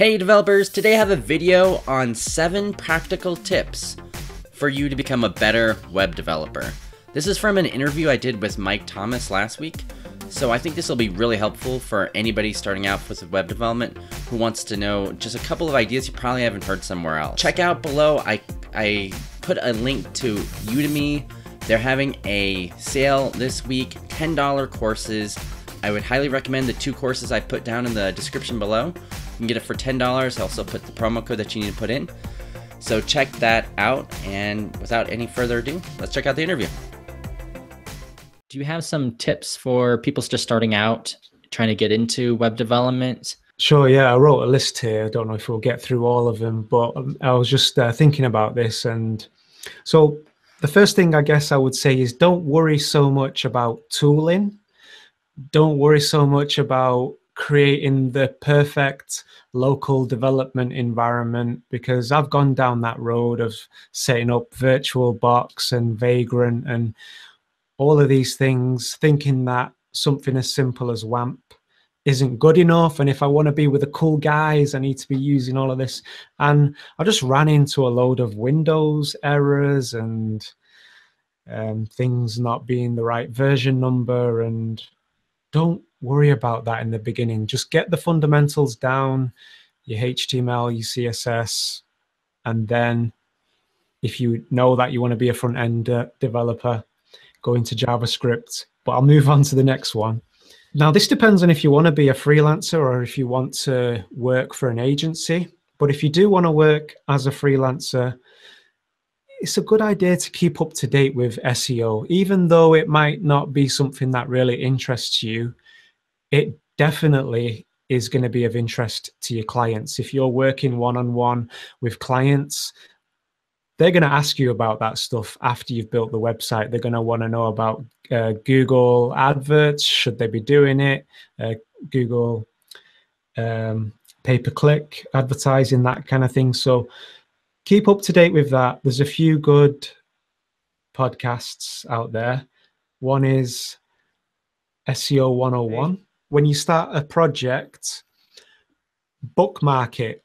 Hey developers, today I have a video on 7 practical tips for you to become a better web developer. This is from an interview I did with Mike Thomas last week, so I think this will be really helpful for anybody starting out with web development who wants to know just a couple of ideas you probably haven't heard somewhere else. Check out below, I, I put a link to Udemy. They're having a sale this week, $10 courses. I would highly recommend the two courses I put down in the description below can get it for $10. I also put the promo code that you need to put in. So check that out. And without any further ado, let's check out the interview. Do you have some tips for people just starting out, trying to get into web development? Sure, yeah, I wrote a list here. I don't know if we'll get through all of them, but I was just uh, thinking about this. And so the first thing I guess I would say is don't worry so much about tooling. Don't worry so much about creating the perfect local development environment because I've gone down that road of setting up VirtualBox and Vagrant and all of these things, thinking that something as simple as WAMP isn't good enough. And if I want to be with the cool guys, I need to be using all of this. And I just ran into a load of Windows errors and um, things not being the right version number. And don't worry about that in the beginning. Just get the fundamentals down, your HTML, your CSS, and then if you know that you want to be a front end uh, developer, go into JavaScript. But I'll move on to the next one. Now, this depends on if you want to be a freelancer or if you want to work for an agency. But if you do want to work as a freelancer, it's a good idea to keep up to date with SEO, even though it might not be something that really interests you it definitely is going to be of interest to your clients. If you're working one on one with clients, they're going to ask you about that stuff after you've built the website. They're going to want to know about uh, Google adverts. Should they be doing it? Uh, Google um, pay per click advertising, that kind of thing. So keep up to date with that. There's a few good podcasts out there. One is SEO 101 when you start a project, bookmark it.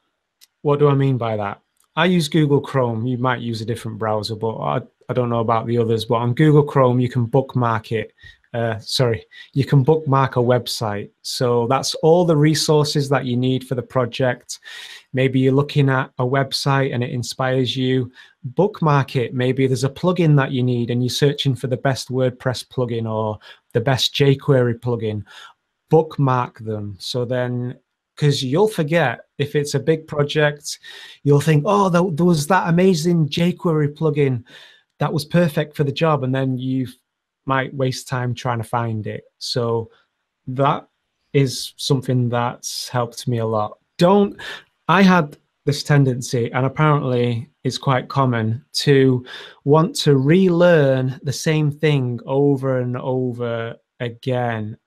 What do I mean by that? I use Google Chrome. You might use a different browser, but I, I don't know about the others. But on Google Chrome, you can bookmark it. Uh, sorry, you can bookmark a website. So that's all the resources that you need for the project. Maybe you're looking at a website and it inspires you. Bookmark it. Maybe there's a plugin that you need and you're searching for the best WordPress plugin or the best jQuery plugin bookmark them. So then, because you'll forget if it's a big project, you'll think, oh, there, there was that amazing jQuery plugin that was perfect for the job. And then you might waste time trying to find it. So that is something that's helped me a lot. Don't, I had this tendency, and apparently it's quite common, to want to relearn the same thing over and over again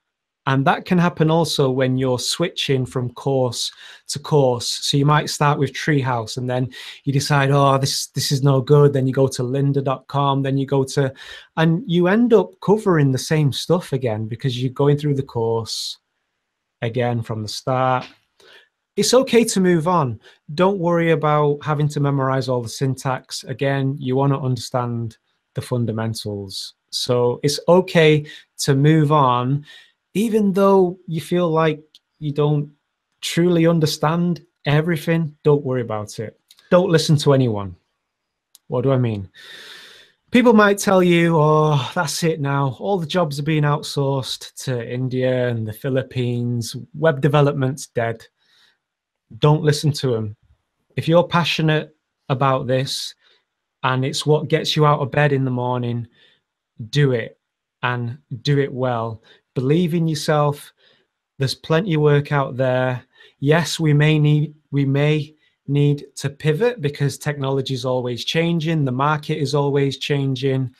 and that can happen also when you're switching from course to course. So you might start with Treehouse and then you decide, oh, this this is no good. Then you go to lynda.com, then you go to and you end up covering the same stuff again because you're going through the course again from the start. It's okay to move on. Don't worry about having to memorize all the syntax. Again, you want to understand the fundamentals. So it's okay to move on even though you feel like you don't truly understand everything, don't worry about it. Don't listen to anyone. What do I mean? People might tell you, oh, that's it now. All the jobs are being outsourced to India and the Philippines. Web development's dead. Don't listen to them. If you're passionate about this and it's what gets you out of bed in the morning, do it and do it well believe in yourself. There's plenty of work out there. Yes, we may need we may need to pivot because technology is always changing, the market is always changing,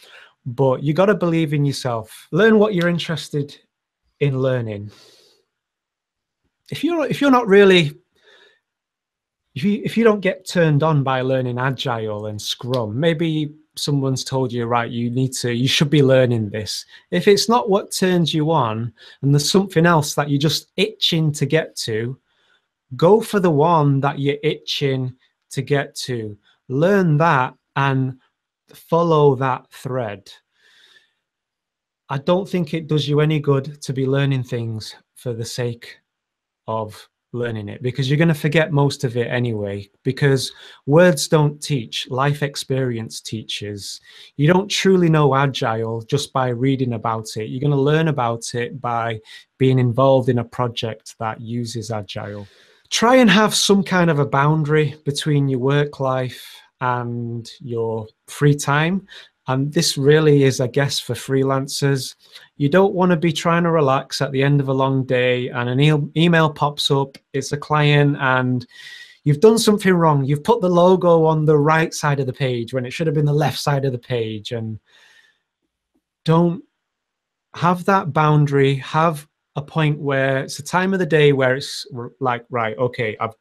but you got to believe in yourself. Learn what you're interested in learning. If you're if you're not really if you if you don't get turned on by learning agile and scrum, maybe someone's told you right you need to you should be learning this if it's not what turns you on and there's something else that you're just itching to get to go for the one that you're itching to get to. Learn that and follow that thread. I don't think it does you any good to be learning things for the sake of learning it because you're going to forget most of it anyway because words don't teach life experience teaches. You don't truly know agile just by reading about it. You're going to learn about it by being involved in a project that uses agile. Try and have some kind of a boundary between your work life and your free time and this really is, I guess, for freelancers. You don't want to be trying to relax at the end of a long day and an e- email pops up, it's a client, and you've done something wrong. You've put the logo on the right side of the page when it should have been the left side of the page. And don't have that boundary, have a point where it's a time of the day where it's like, right, okay, I've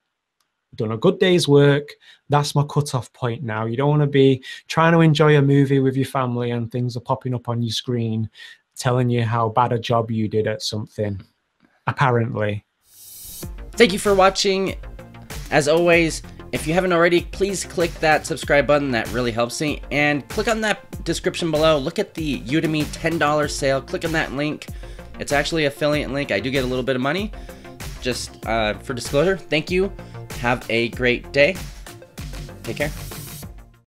done a good day's work. That's my cutoff point now. You don't want to be trying to enjoy a movie with your family and things are popping up on your screen telling you how bad a job you did at something, apparently. Thank you for watching. As always, if you haven't already, please click that subscribe button. That really helps me. And click on that description below. Look at the Udemy $10 sale. Click on that link. It's actually an affiliate link. I do get a little bit of money. Just uh, for disclosure, thank you. Have a great day. Take care.